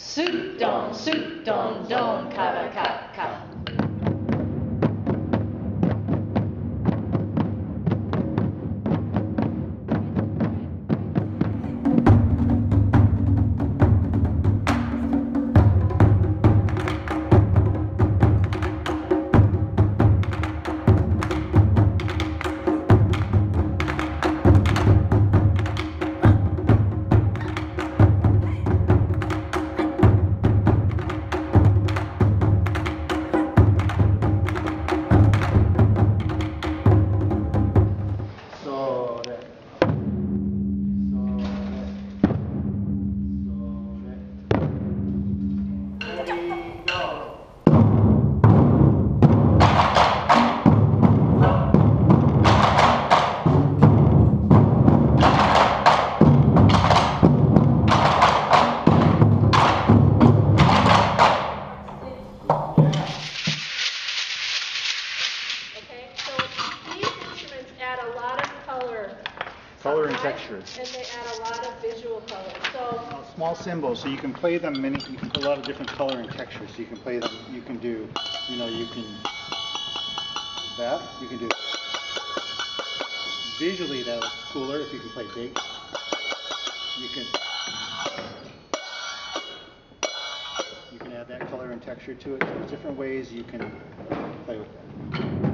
Suit don, suit don, don, kara, ka, ka. Color. Color and sunlight, texture. And they add a lot of visual color, so, Small cymbals, so you can play them many, you can put a lot of different color and textures. So you can play them, you can do, you know, you can that, you can do. Visually, that looks cooler if you can play big. You can. You can add that color and texture to it. So there's different ways you can play with that.